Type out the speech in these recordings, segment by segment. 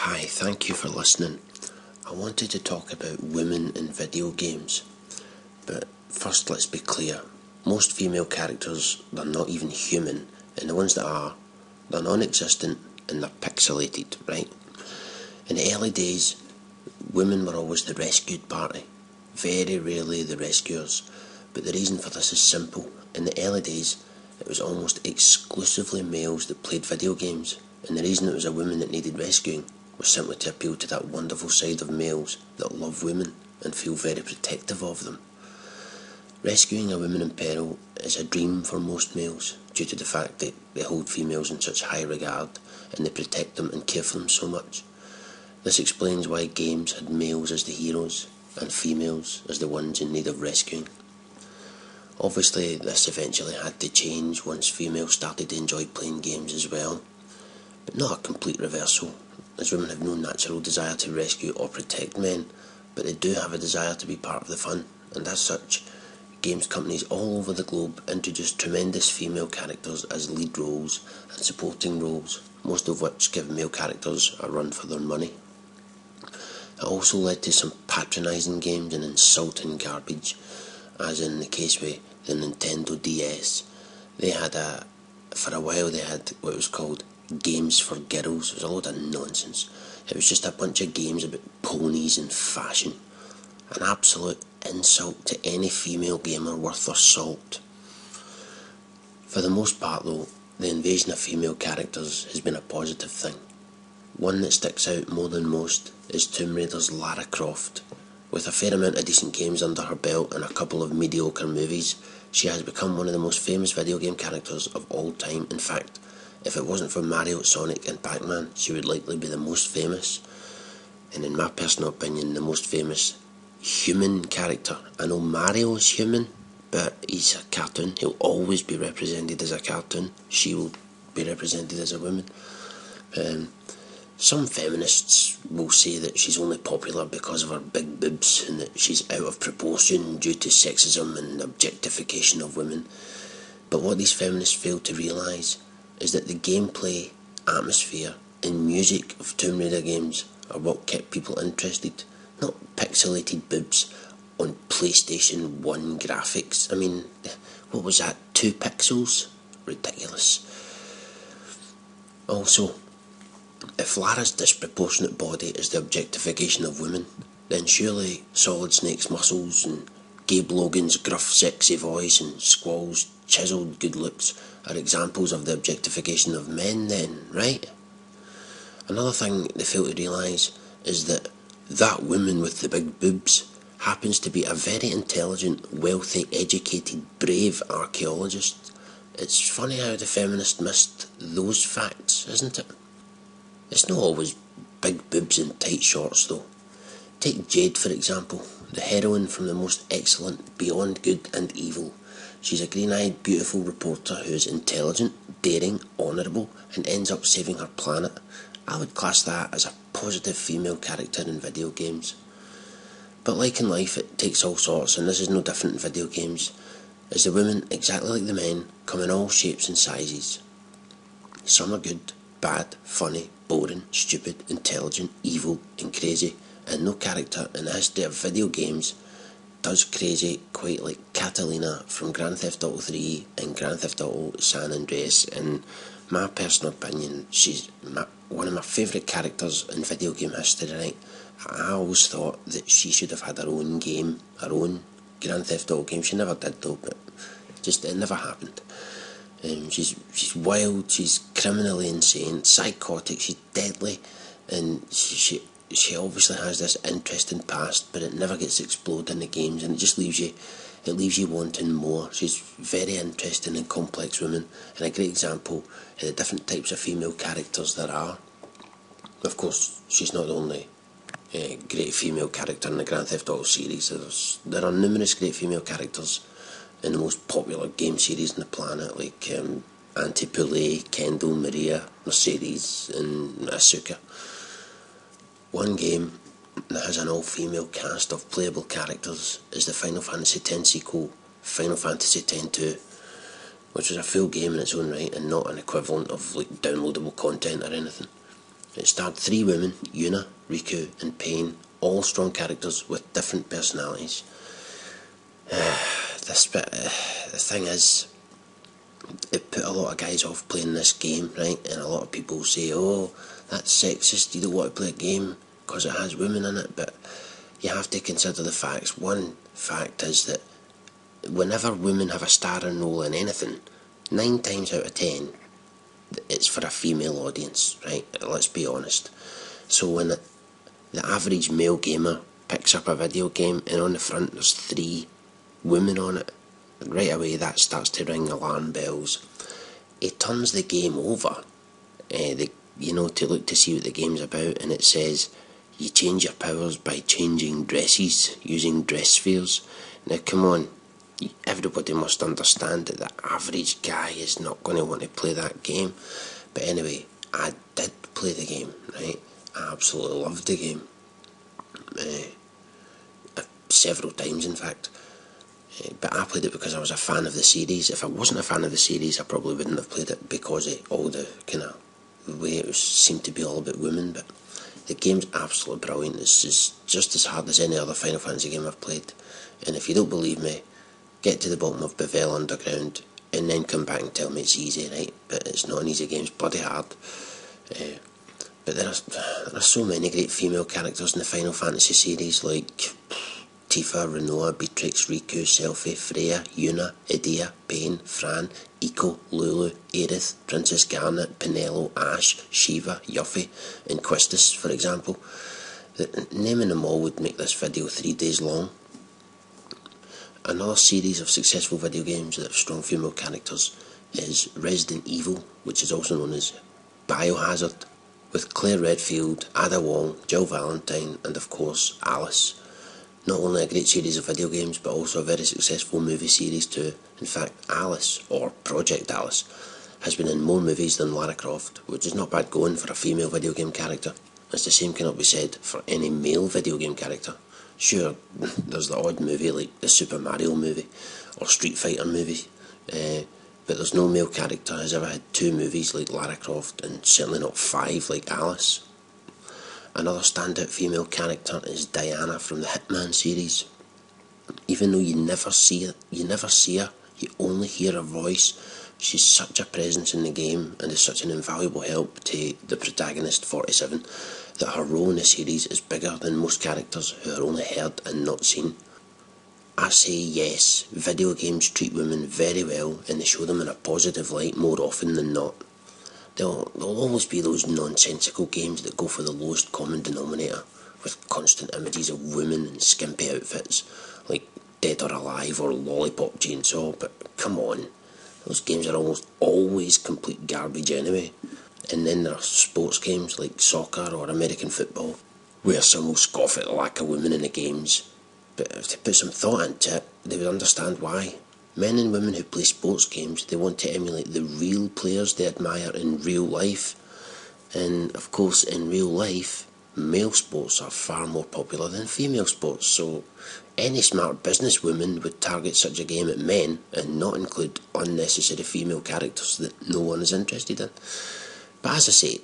Hi, thank you for listening. I wanted to talk about women in video games, but first let's be clear. Most female characters, they're not even human, and the ones that are, they're non existent and they're pixelated, right? In the early days, women were always the rescued party, very rarely the rescuers, but the reason for this is simple. In the early days, it was almost exclusively males that played video games, and the reason it was a woman that needed rescuing was simply to appeal to that wonderful side of males that love women and feel very protective of them. Rescuing a woman in peril is a dream for most males due to the fact that they hold females in such high regard and they protect them and care for them so much. This explains why games had males as the heroes and females as the ones in need of rescuing. Obviously, this eventually had to change once females started to enjoy playing games as well, but not a complete reversal as women have no natural desire to rescue or protect men, but they do have a desire to be part of the fun, and as such, games companies all over the globe introduce tremendous female characters as lead roles and supporting roles, most of which give male characters a run for their money. It also led to some patronising games and insulting garbage, as in the case with the Nintendo DS. They had a, for a while, they had what was called games for girls. It was a load of nonsense. It was just a bunch of games about ponies and fashion. An absolute insult to any female gamer worth their salt. For the most part, though, the invasion of female characters has been a positive thing. One that sticks out more than most is Tomb Raider's Lara Croft. With a fair amount of decent games under her belt and a couple of mediocre movies, she has become one of the most famous video game characters of all time. In fact, if it wasn't for Mario, Sonic, and Pac Man, she would likely be the most famous. And in my personal opinion, the most famous human character. I know Mario is human, but he's a cartoon. He'll always be represented as a cartoon. She will be represented as a woman. Um, some feminists will say that she's only popular because of her big boobs and that she's out of proportion due to sexism and objectification of women. But what these feminists fail to realise is that the gameplay, atmosphere, and music of Tomb Raider games are what kept people interested, not pixelated boobs on PlayStation 1 graphics. I mean, what was that? Two pixels? Ridiculous. Also, if Lara's disproportionate body is the objectification of women, then surely Solid Snake's muscles and Gabe Logan's gruff, sexy voice and Squall's chiselled good looks are examples of the objectification of men, then, right? Another thing they fail to realise is that that woman with the big boobs happens to be a very intelligent, wealthy, educated, brave archaeologist. It's funny how the feminist missed those facts, isn't it? It's not always big boobs and tight shorts, though. Take Jade, for example the heroine from the most excellent Beyond Good and Evil. She's a green eyed, beautiful reporter who is intelligent, daring, honourable, and ends up saving her planet. I would class that as a positive female character in video games. But like in life, it takes all sorts, and this is no different in video games, as the women, exactly like the men, come in all shapes and sizes. Some are good, bad, funny, boring, stupid, intelligent, evil, and crazy and no character in the history of video games does crazy quite like Catalina from Grand Theft Auto 3 and Grand Theft Auto San Andreas. In my personal opinion, she's my, one of my favourite characters in video game history, right? I always thought that she should have had her own game, her own Grand Theft Auto game. She never did though, but just it never happened. Um, she's she's wild, she's criminally insane, psychotic, she's deadly, and she, she she obviously has this interesting past, but it never gets explored in the games, and it just leaves you, it leaves you wanting more. She's very interesting and complex woman, and a great example of the different types of female characters there are. Of course, she's not the only uh, great female character in the Grand Theft Auto series. There's, there are numerous great female characters in the most popular game series on the planet, like um, Auntie Poulet, Kendl, Maria, Mercedes, and Asuka. One game that has an all-female cast of playable characters is the Final Fantasy X sequel, Final Fantasy X-2, which was a full game in its own right and not an equivalent of like downloadable content or anything. It starred three women, Yuna, Rikku and Paine, all strong characters with different personalities. Uh, this bit, uh, the thing is, it put a lot of guys off playing this game, right? And a lot of people say, oh, that's sexist, you don't want to play a game because it has women in it, but you have to consider the facts. One fact is that whenever women have a starring role in anything, nine times out of ten, it's for a female audience, right? Let's be honest. So when the, average male gamer picks up a video game and on the front there's three women on it, right away that starts to ring alarm bells. It turns the game over, uh, the, you know, to look to see what the game's about, and it says you change your powers by changing dresses using dress spheres. Now, come on, everybody must understand that the average guy is not going to want to play that game. But anyway, I did play the game, right? I absolutely loved the game. Uh, several times, in fact. Uh, but I played it because I was a fan of the series. If I wasn't a fan of the series, I probably wouldn't have played it because of all the kind of way it was, seemed to be all about women. But the game's absolutely brilliant. It's just, just as hard as any other Final Fantasy game I've played. And if you don't believe me, get to the bottom of Bevelle Underground and then come back and tell me it's easy, right? But it's not an easy game, it's bloody hard. Uh, but there are, there are so many great female characters in the Final Fantasy series, like Tifa, Rinoa, Beatrix, Rikku, Selphie, Freya, Yuna, Edea, Paine, Fran, Eiko, Lulu, Aerith, Princess Garnet, Penelo, Ashe, Shiva, Yuffie, and Quistis, for example. Naming them all would make this video three days long. Another series of successful video games that have strong female characters is Resident Evil, which is also known as Biohazard, with Claire Redfield, Ada Wong, Jill Valentine, and of course Alice. Not only a great series of video games, but also a very successful movie series too. In fact, Alice, or Project Alice, has been in more movies than Lara Croft, which is not bad going for a female video game character. As the same cannot be said for any male video game character. Sure, there's the odd movie like the Super Mario movie or Street Fighter movie, uh, but there's no male character has ever had two movies like Lara Croft and certainly not five like Alice. Another standout female character is Diana from the Hitman series. Even though you never see her, you never see her, you only hear her voice. She's such a presence in the game and is such an invaluable help to the protagonist 47 that her role in the series is bigger than most characters who are only heard and not seen. I say yes, video games treat women very well and they show them in a positive light more often than not. There'll, there'll always be those nonsensical games that go for the lowest common denominator, with constant images of women in skimpy outfits, like Dead or Alive or Lollipop Chainsaw, but come on, those games are almost always complete garbage anyway and then there are sports games like soccer or American football, where some will scoff at the lack of women in the games. But if they put some thought into it, they would understand why. Men and women who play sports games, they want to emulate the real players they admire in real life. And of course, in real life, male sports are far more popular than female sports, so any smart businesswoman would target such a game at men and not include unnecessary female characters that no one is interested in. But as I say,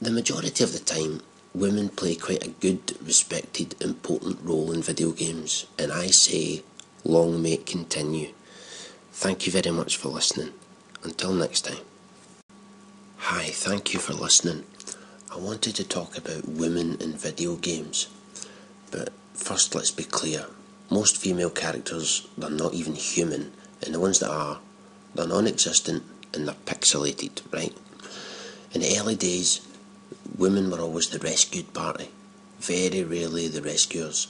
the majority of the time, women play quite a good, respected, important role in video games, and I say, long may it continue. Thank you very much for listening. Until next time. Hi, thank you for listening. I wanted to talk about women in video games, but first let's be clear. Most female characters, they're not even human, and the ones that are, they're non-existent and they're pixelated, right? In the early days, women were always the rescued party, very rarely the rescuers,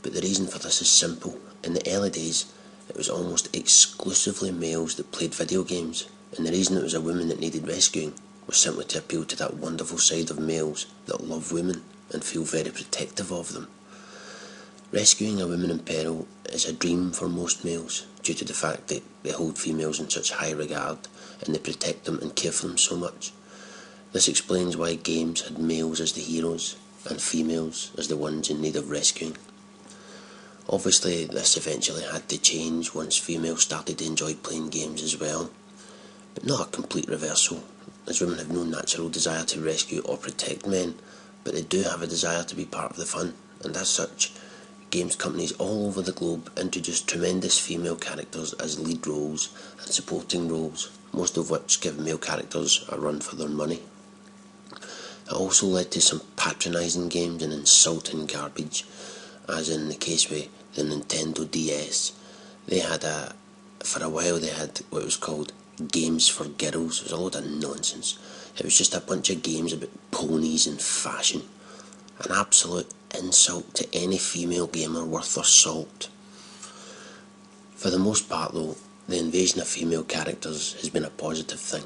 but the reason for this is simple. In the early days, it was almost exclusively males that played video games, and the reason it was a woman that needed rescuing was simply to appeal to that wonderful side of males that love women and feel very protective of them. Rescuing a woman in peril is a dream for most males due to the fact that they hold females in such high regard and they protect them and care for them so much. This explains why games had males as the heroes and females as the ones in need of rescuing. Obviously, this eventually had to change once females started to enjoy playing games as well, but not a complete reversal. as women have no natural desire to rescue or protect men, but they do have a desire to be part of the fun, and as such, games companies all over the globe introduce tremendous female characters as lead roles and supporting roles, most of which give male characters a run for their money. It also led to some patronising games and insulting garbage, as in the case with the Nintendo DS. They had a, for a while, they had what was called Games for Girls. It was a load of nonsense. It was just a bunch of games about ponies and fashion. An absolute insult to any female gamer worth their salt. For the most part, though, the invasion of female characters has been a positive thing.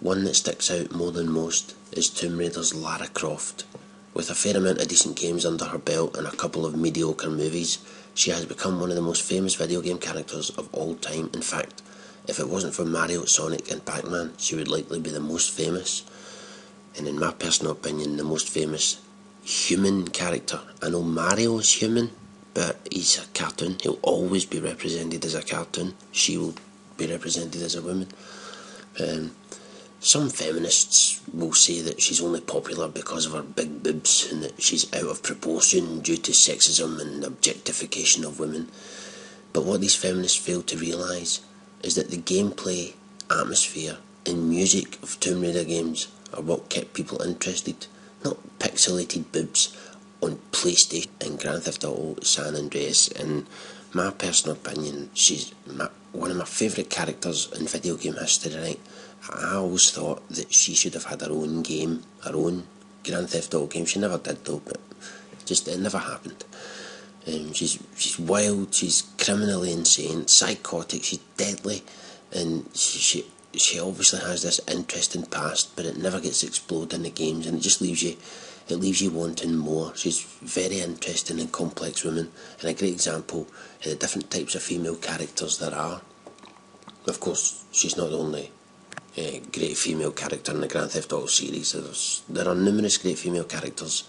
One that sticks out more than most is Tomb Raider's Lara Croft. With a fair amount of decent games under her belt and a couple of mediocre movies, she has become one of the most famous video game characters of all time. In fact, if it wasn't for Mario, Sonic, and Pac Man, she would likely be the most famous. And in my personal opinion, the most famous human character. I know Mario's human, but he's a cartoon. He'll always be represented as a cartoon. She will be represented as a woman. Um, some feminists will say that she's only popular because of her big boobs and that she's out of proportion due to sexism and objectification of women. But what these feminists fail to realise is that the gameplay, atmosphere, and music of Tomb Raider games are what kept people interested not pixelated boobs on PlayStation and Grand Theft Auto San Andreas. In my personal opinion, she's my, one of my favourite characters in video game history. Right, I always thought that she should have had her own game, her own Grand Theft Auto game. She never did though, but just it never happened. Um, she's she's wild, she's criminally insane, psychotic, she's deadly, and she, she she obviously has this interesting past, but it never gets explored in the games, and it just leaves you, it leaves you wanting more. She's very interesting and complex woman, and a great example of the different types of female characters there are. Of course, she's not the only uh, great female character in the Grand Theft Auto series. There's, there are numerous great female characters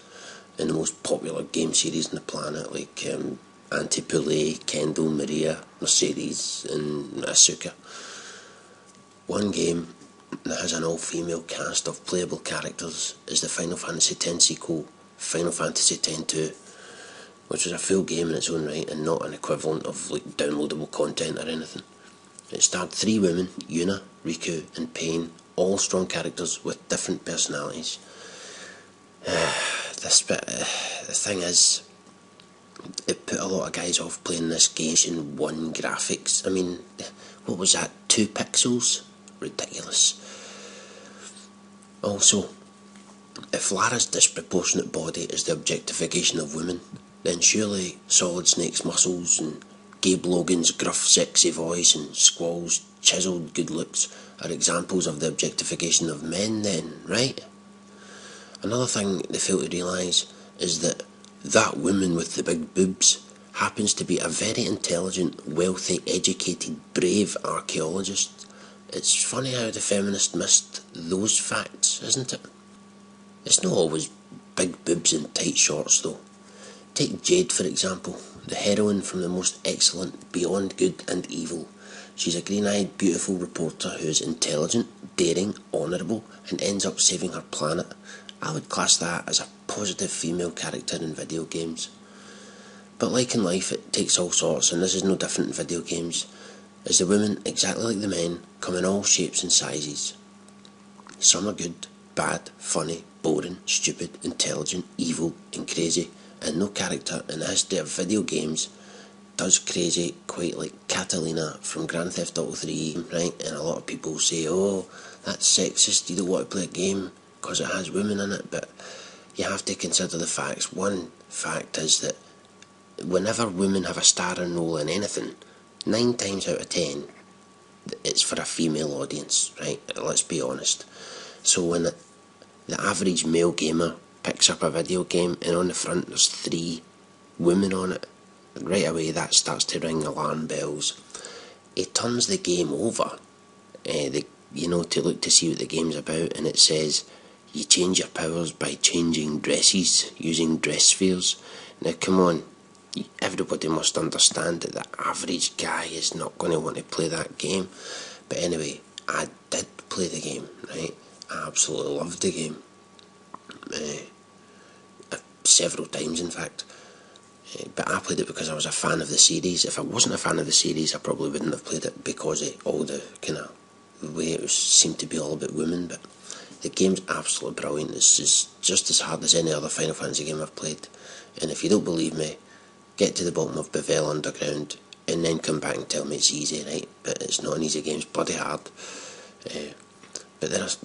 in the most popular game series on the planet, like um, Auntie Kendl, Maria, Mercedes, and Asuka. One game that has an all-female cast of playable characters is the Final Fantasy X sequel, Final Fantasy X-2, which was a full game in its own right and not an equivalent of like downloadable content or anything. It starred three women, Yuna, Rikku, and Paine, all strong characters with different personalities. Uh, this bit, uh, the thing is, it put a lot of guys off playing this game in one graphics. I mean, what was that, two pixels? ridiculous. Also, if Lara's disproportionate body is the objectification of women, then surely Solid Snake's muscles and Gabe Logan's gruff, sexy voice and Squall's chiselled good looks are examples of the objectification of men, then, right? Another thing they fail to realise is that that woman with the big boobs happens to be a very intelligent, wealthy, educated, brave archaeologist it's funny how the feminist missed those facts, isn't it? It's not always big boobs and tight shorts, though. Take Jade, for example, the heroine from the most excellent Beyond Good and Evil. She's a green eyed, beautiful reporter who is intelligent, daring, honourable, and ends up saving her planet. I would class that as a positive female character in video games. But like in life, it takes all sorts, and this is no different in video games as the women, exactly like the men, come in all shapes and sizes. Some are good, bad, funny, boring, stupid, intelligent, evil, and crazy, and no character in history of video games does crazy quite like Catalina from Grand Theft Auto 3, right? And a lot of people say, oh, that's sexist, you don't want to play a game because it has women in it, but you have to consider the facts. One fact is that whenever women have a starring role in anything, nine times out of ten, it's for a female audience, right? Let's be honest. So when the average male gamer picks up a video game and on the front there's three women on it, right away that starts to ring alarm bells. It turns the game over, uh, the, you know, to look to see what the game's about, and it says you change your powers by changing dresses using dress spheres. Now, come on, everybody must understand that the average guy is not going to want to play that game. But anyway, I did play the game, right? I absolutely loved the game. Uh, several times, in fact. Uh, but I played it because I was a fan of the series. If I wasn't a fan of the series, I probably wouldn't have played it because of all the kind of way it was, seemed to be all about women. But the game's absolutely brilliant. It's just, just as hard as any other Final Fantasy game I've played. And if you don't believe me, get to the bottom of Bevelle Underground and then come back and tell me it's easy, right? But it's not an easy game, it's bloody hard. Uh, but there's